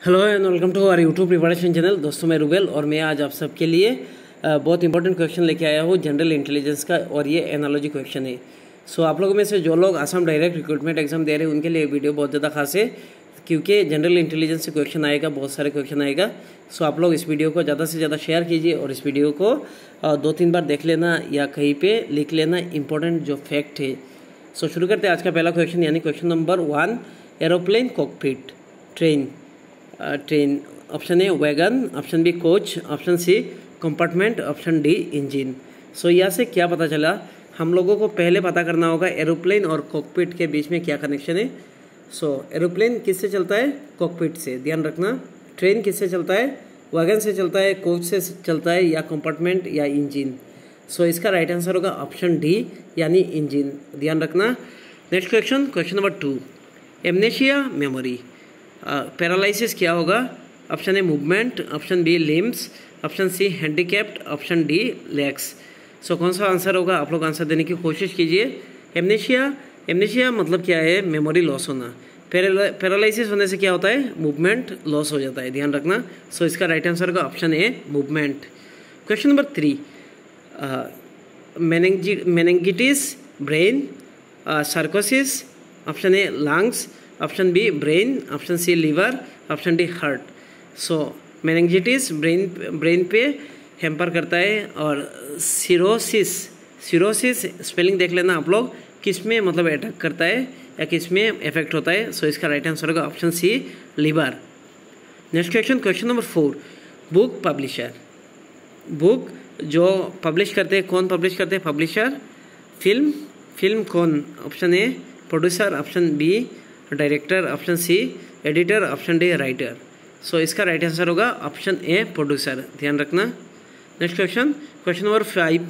Hello and welcome to our YouTube preparation channel दोस्तों मैं रुबेल और मैं आज आप सबके लिए बहुत इंपॉर्टेंट क्वेश्चन लेके आया हूँ जनरल इंटेलिजेंस का और ये एनालॉजी क्वेश्चन है। सो so, आप लोगों में से जो लोग आसाम डायरेक्ट रिक्रूटमेंट एग्ज़ाम दे रहे हैं उनके लिए वीडियो बहुत ज़्यादा खास है क्योंकि जनरल इंटेलिजेंस से क्वेश्चन आएगा बहुत सारे क्वेश्चन आएगा। सो so, आप लोग इस वीडियो को ज़्यादा से ज़्यादा शेयर कीजिए और इस वीडियो को दो तीन बार देख लेना या कहीं पर लिख लेना इंपॉर्टेंट जो फैक्ट है। सो so, शुरू करते हैं आज का पहला क्वेश्चन यानी question number one aeroplane cockpit train train option A wagon option B coach option C compartment option D engine so यहाँ से क्या पता चला? हम लोगों को पहले पता करना होगा एरोप्लेन और कॉकपिट के बीच में क्या कनेक्शन है। सो एरोप्लेन किससे चलता है? कॉकपिट से। ध्यान रखना। ट्रेन किससे चलता है? वैगन से चलता है कोच से चलता है या कंपार्टमेंट या इंजन सो so, इसका राइट आंसर होगा ऑप्शन डी यानी इंजन ध्यान रखना। Next question question number two amnesia memory paralysis क्या होगा? Option A movement option B limbs option C handicapped option D legs so कौन सा आंसर होगा? आप लोग आंसर देने की कोशिश कीजिए। एमनेशिया एमनेशिया मतलब क्या है? मेमोरी लॉस होना। पैरालिसिस होने से क्या होता है? मूवमेंट लॉस हो जाता है। ध्यान रखना। सो so, इसका राइट आंसर होगा option A movement question number three meningitis brain cirrhosis option A lungs option B brain option C liver option D heart so meningitis brain brain पे hamper करता है और सिरोसिस सिरोसिस स्पेलिंग देख लेना आप लोग किसमें मतलब अटैक करता है या किसमें इफ़ेक्ट होता है. सो so, इसका राइट आंसर होगा option C liver next question question number four book publisher book जो पब्लिश करते हैं कौन पब्लिश करते हैं? पब्लिशर फ़िल्म फ़िल्म कौन? Option A producer option B director option C, editor option D, writer. So इसका right answer होगा option A producer ध्यान रखना। Next question question number five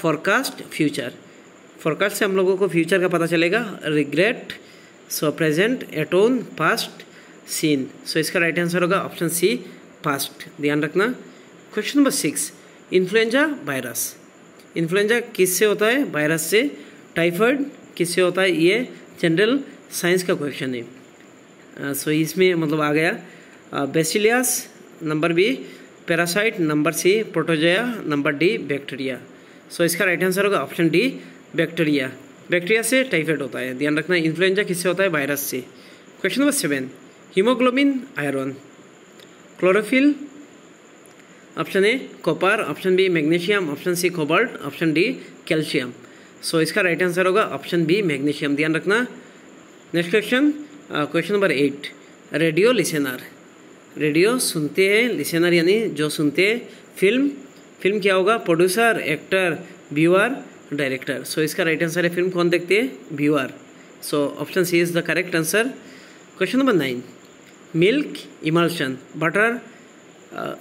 forecast future forecast से हम लोगों को फ्यूचर का पता चलेगा। Regret so present atone past seen so इसका राइट आंसर होगा ऑप्शन सी पास्ट ध्यान रखना। Question number six influenza virus influenza किससे होता है? वायरस से। टाइफाइड किससे होता है? ये जनरल साइंस का क्वेश्चन है। सो इसमें मतलब आ गया bacillus number B, parasite number C protozoa number D, bacteria. So इसका राइट आंसर होगा ऑप्शन डी बैक्टीरिया। बैक्टीरिया से टाइफाइड होता है। ध्यान रखना इन्फ्लुएंजा किससे होता है? वायरस से। Question number seven haemoglobin iron chlorophyll option A copper option B magnesium option C cobalt option D calcium so इसका राइट आंसर होगा ऑप्शन बी मैग्नीशियम ध्यान रखना next question question number eight radio listener radio सुनते हैं listener यानी जो सुनते हैं फ़िल्म फ़िल्म क्या होगा? Producer actor viewer director so इसका राइट आंसर है फ़िल्म कौन देखते हैं? Viewer so option C is the correct answer question number nine milk emulsion butter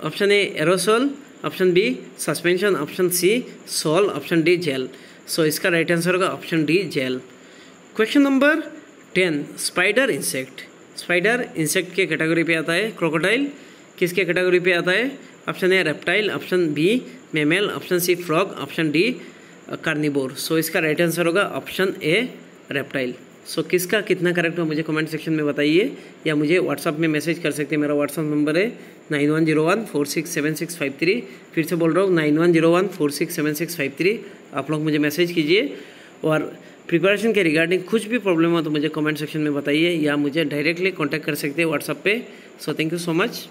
option A aerosol option B suspension option C sol option D gel so इसका right answer होगा option D gel question number ten, spider insect. Spider insect के category पे आता है, crocodile किसके category पे आता है? Option A, reptile, option B, mammal, option C, frog, option D carnivore so इसका राइट आंसर होगा ऑप्शन ए, रेप्टाइल। सो किसका कितना करेक्ट हो मुझे कमेंट सेक्शन में बताइए, या मुझे व्हाट्सअप में मैसेज कर सकते हैं। मेरा व्हाट्सअप नंबर है nine one zero one four six seven six five three फिर से बोल रहा हूँ nine one zero one four six seven six five three आप लोग मुझे मैसेज कीजिए, और प्रिपरेशन के रिगार्डिंग कुछ भी प्रॉब्लम हो तो मुझे कमेंट सेक्शन में बताइए या मुझे डायरेक्टली कॉन्टैक्ट कर सकते हैं व्हाट्सअप पे। So thank you so much